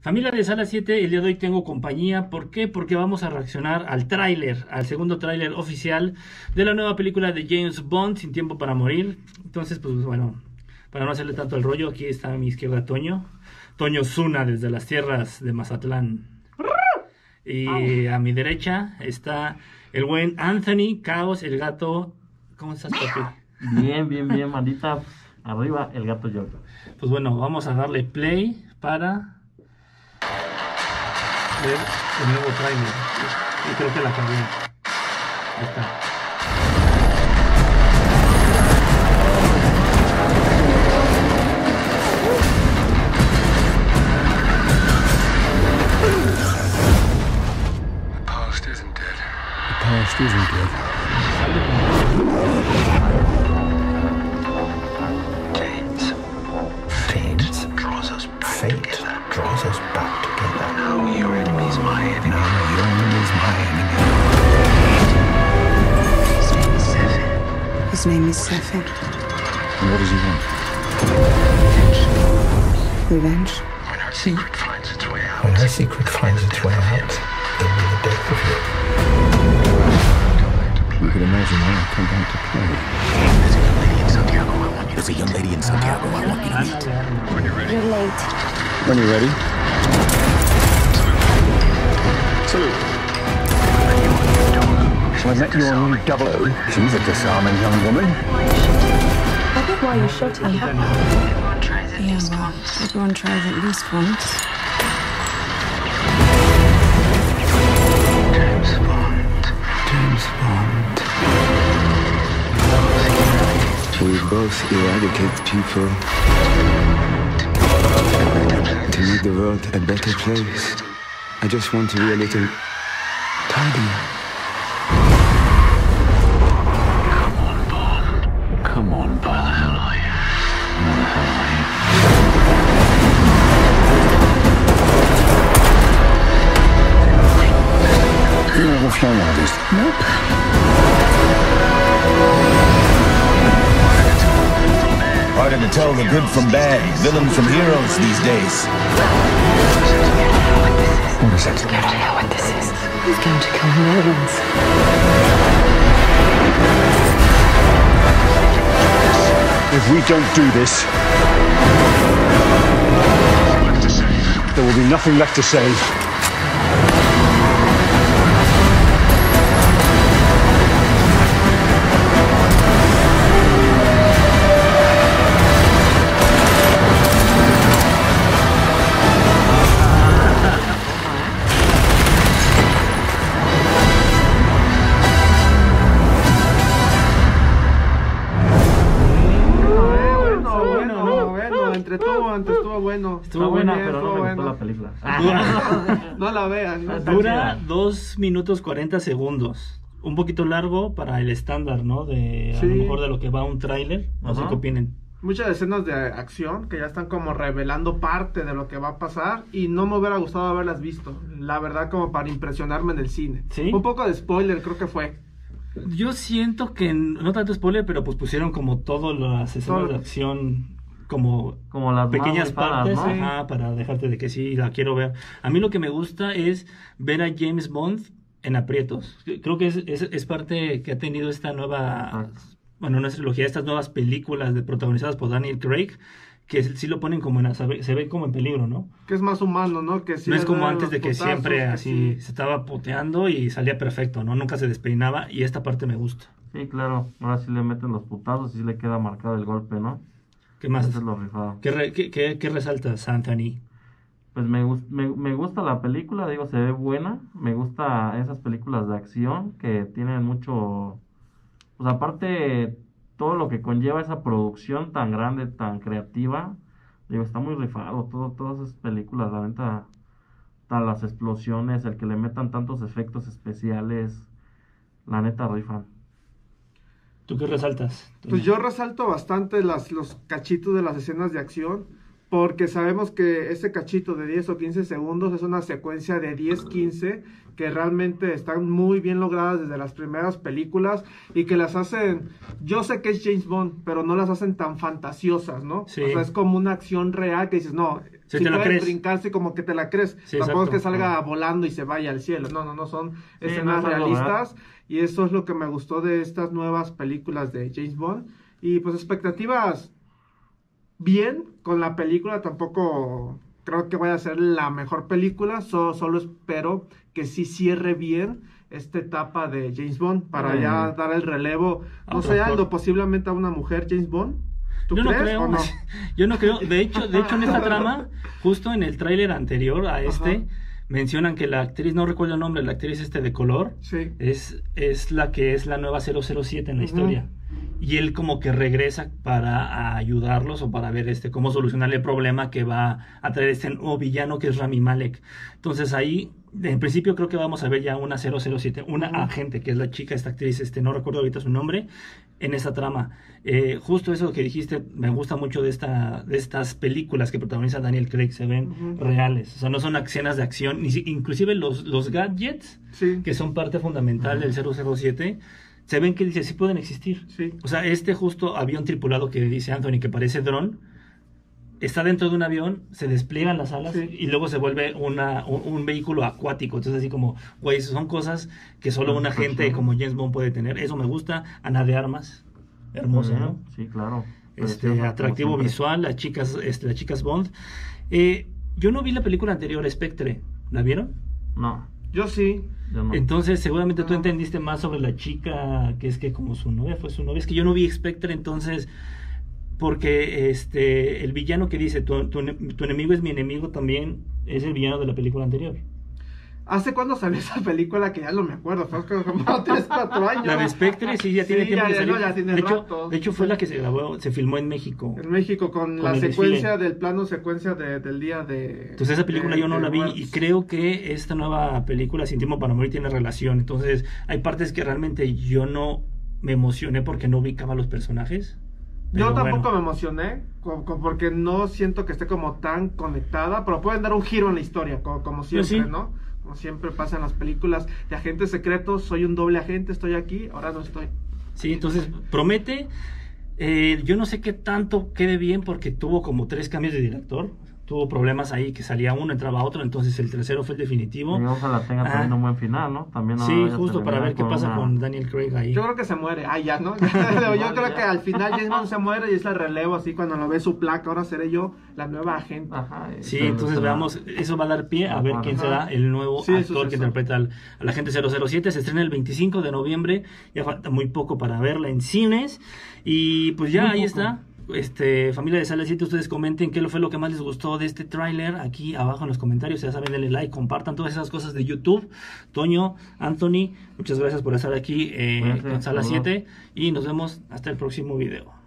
Familia de Sala 7, el día de hoy tengo compañía. ¿Por qué? Porque vamos a reaccionar al tráiler, al segundo tráiler oficial de la nueva película de James Bond, Sin Tiempo para Morir. Entonces, pues bueno, para no hacerle tanto el rollo, aquí está a mi izquierda Toño. Toño Zuna desde las tierras de Mazatlán. Y a mi derecha está el buen Anthony Caos, el gato. ¿Cómo estás, papi? Bien, bien, bien, maldita. Arriba el gato yo. Pues bueno, vamos a darle play para ver el nuevo trailer. Y creo que la cambié. Ahí está. The past isn't dead. His name is Seven. His name is Sefin. And what does he want? Revenge. When our secret finds its way out. When our secret finds its way out, it will be the death of you. We could imagine that come back to play. There's a young lady in Santiago I want you to meet. When you're ready. You're late. When you're ready. Salute. So I met your new double O. She's a disarming young woman. I think why you shot him. Everyone tries at Yeah, least well, once. everyone tries at least once. James Bond. James Bond. We both eradicate people to make the world a better place. I just want to be a little tidier. You never flown one of these. Harder to tell the good from bad, villains from heroes these days. What is it? Go to hell what this is. He's going to kill millions. If we don't do this, Left to save. there will be nothing left to save. Estuvo bueno. Estuvo buena, bien, pero no me gustó la película. No la vean, no Dura 2 minutos 40 segundos. Un poquito largo para el estándar, ¿no? De a Sí. lo mejor de lo que va un tráiler. No sé qué opinen. Muchas escenas de acción que ya están como revelando parte de lo que va a pasar y no me hubiera gustado haberlas visto. La verdad, como para impresionarme en el cine. ¿Sí? Un poco de spoiler, creo que fue. Yo siento que, no tanto spoiler, pero pues pusieron como todas las escenas Todo. de acción como Como las pequeñas partes, ¿no? ajá, para dejarte de que sí, la quiero ver. A mí lo que me gusta es ver a James Bond en aprietos. Creo que es, es, es parte que ha tenido esta nueva, Ah. bueno, una trilogía, estas nuevas películas de, protagonizadas por Daniel Craig, que sí lo ponen como en, se ve, se ve como en peligro, ¿no? Que es más humano, ¿no? Que sí no es como antes de que putazos, siempre que así sí. se estaba puteando y salía perfecto, ¿no? Nunca se despeinaba y esta parte me gusta. Sí, claro. Ahora sí le meten los putazos y sí le queda marcado el golpe, ¿no? ¿Qué más? Eso es lo rifado. ¿Qué, re- qué- qué- qué resaltas, Anthony? Pues me, me, me gusta la película, digo, se ve buena. Me gusta esas películas de acción que tienen mucho... Pues aparte, todo lo que conlleva esa producción tan grande, tan creativa. Digo, está muy rifado. Todo, todas esas películas, la neta, tan las explosiones, el que le metan tantos efectos especiales, la neta rifan. ¿Tú qué resaltas? Pues yo resalto bastante las, los cachitos de las escenas de acción, porque sabemos que ese cachito de 10 o 15 segundos es una secuencia de 10-15 que realmente están muy bien logradas desde las primeras películas y que las hacen, yo sé que es James Bond, pero no las hacen tan fantasiosas, ¿no? Sí. O sea, es como una acción real que dices, no, Sí, si te la crees. brincarse como que te la crees. Sí, Tampoco es que salga volando y se vaya al cielo. No, no, no, son Sí, escenas no es algo realistas. Y eso es lo que me gustó de estas nuevas películas de James Bond. Y pues expectativas bien con la película. Tampoco creo que vaya a ser la mejor película. So- solo espero que sí cierre bien esta etapa de James Bond para Mm. ya dar el relevo, no sé. Aldo, posiblemente a una mujer James Bond. ¿Tú Yo no creo. o no? Yo no creo. De hecho, de hecho en esta trama, justo en el tráiler anterior a este, Ajá. mencionan que la actriz, no recuerdo el nombre, la actriz este de color, Sí. es, es la que es la nueva 007 en la historia. Y él como que regresa para ayudarlos o para ver este cómo solucionar el problema que va a traer este nuevo villano que es Rami Malek. Entonces ahí, en principio creo que vamos a ver ya una 007, una agente, que es la chica, esta actriz, este, no recuerdo ahorita su nombre, en esta trama. Eh, justo eso que dijiste, me gusta mucho de, esta, de estas películas que protagoniza Daniel Craig, se ven reales. O sea, no son escenas de acción, inclusive los, los gadgets Sí. que son parte fundamental del 007, se ven que dice, sí pueden existir. Sí. O sea, este justo avión tripulado que dice Anthony, que parece dron, está dentro de un avión, se despliegan las alas Sí. y luego se vuelve una, un, un vehículo acuático. Entonces, así como, güey, son cosas que solo un agente como James Bond puede tener. Eso me gusta. Ana de Armas, hermosa, ¿no? Sí, claro. Este, Preciosa, atractivo visual, las chicas, este, las chicas Bond. Eh, yo no vi la película anterior, Spectre. ¿La vieron? No, Yo sí. no. Entonces, seguramente tú entendiste más sobre la chica que es que como su novia fue su novia. Es que yo no vi Spectre, entonces, porque este el villano que dice tu, tu, tu enemigo es mi enemigo también es el villano de la película anterior. ¿Hace cuándo salió esa película? Que ya no me acuerdo, fue como 3, 4 años. La de Spectre sí ya tiene Sí, tiempo ya- no, ya tiene de, hecho, de hecho, fue la que se grabó, se filmó en México. En México, con, Con la secuencia desfile. del plano secuencia de- del día de... Entonces esa película de- yo no de la vi y creo que esta nueva película Sin tiempo para morir tiene relación. Entonces hay partes que realmente yo no me emocioné porque no ubicaba a los personajes. Yo tampoco bueno. me emocioné, co- co- porque no siento que esté como tan conectada, pero pueden dar un giro en la historia, co- como, siempre, sí. ¿no? Como siempre pasa en las películas de agentes secretos, soy un doble agente, estoy aquí, ahora no estoy. Sí, entonces promete. Eh, yo no sé qué tanto quede bien porque tuvo como tres cambios de director. Tuvo problemas ahí que salía uno, entraba otro, entonces el tercero fue el definitivo. Y ojalá tenga Ah. también un buen final, ¿no? También no Sí, justo para ver qué pasa una- con Daniel Craig ahí. Yo creo que se muere, ah, ya, ¿no? yo creo ya. que al final James Bond se muere y es el relevo, así cuando lo ve su placa, ahora seré yo la nueva agente. Ajá, Sí, entonces se la- veamos, eso va a dar pie a ver Ajá. quién será el nuevo Sí, actor es que interpreta al, al agente 007. Se estrena el 25 de noviembre, ya falta muy poco para verla en cines. Y pues ya Muy ahí poco. está. Este, familia de Sala 7, ustedes comenten qué fue lo que más les gustó de este tráiler aquí abajo en los comentarios. Ya saben, denle like, compartan todas esas cosas de YouTube. Toño, Anthony, muchas gracias por estar aquí eh, con Sala saludos. 7 y nos vemos hasta el próximo video.